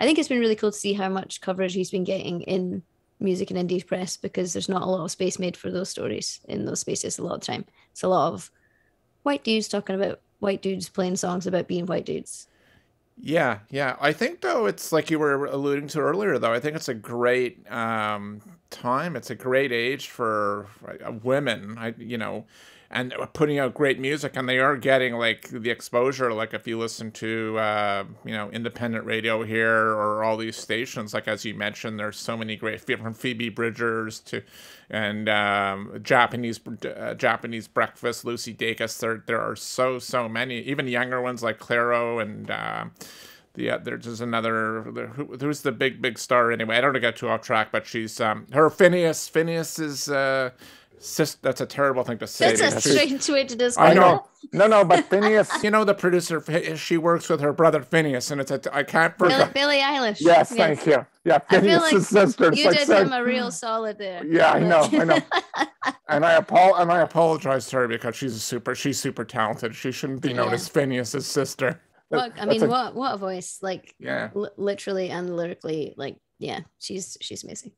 I think it's been really cool to see how much coverage he's been getting in music and indie press because there's not a lot of space made for those stories in those spaces a lot of time. It's a lot of white dudes talking about white dudes playing songs about being white dudes. Yeah, yeah. I think though it's like you were alluding to earlier though. I think it's a great um, time. It's a great age for uh, women. I you know, and putting out great music and they are getting like the exposure like if you listen to uh, you know independent radio here or all these stations like as you mentioned there's so many great from phoebe bridgers to and um, japanese uh, japanese breakfast lucy dacus there, there are so so many even younger ones like clairo and uh, uh, there's another who, who's the big big star anyway. I don't want to get too off track, but she's um her Finneas. Finneas is uh Sis, that's a terrible thing to say. That's a strange way to describe it. I know. No, no, but Finneas. you know the producer. She works with her brother Finneas, and it's a. I can't forget. Billie, Billie Eilish. Yes, yes, thank you. Yeah, Finneas' like sister. You like did him a real solid there. Yeah, I know, I know. and I apol- and I apologize to her because she's a super. She's super talented. She shouldn't be known yeah. as Finneas' sister. What I mean, a, what what a voice! Like, yeah, literally and lyrically, like, yeah, she's she's amazing.